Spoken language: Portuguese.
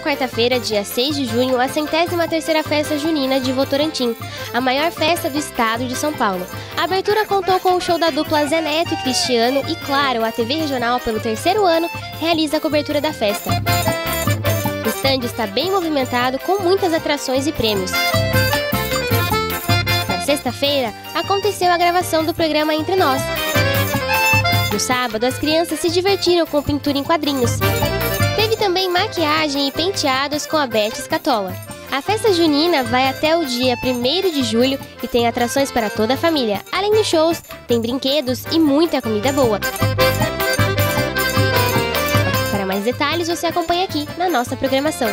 quarta-feira, dia 6 de junho, a centésima terceira festa junina de Votorantim, a maior festa do estado de São Paulo. A abertura contou com o show da dupla Zé Neto e Cristiano e, claro, a TV Regional, pelo terceiro ano, realiza a cobertura da festa. O stand está bem movimentado, com muitas atrações e prêmios. Na sexta-feira, aconteceu a gravação do programa Entre Nós. No sábado, as crianças se divertiram com pintura em quadrinhos. Também maquiagem e penteados com a Beth Scatola. A festa junina vai até o dia 1 de julho e tem atrações para toda a família. Além de shows, tem brinquedos e muita comida boa. Para mais detalhes, você acompanha aqui na nossa programação.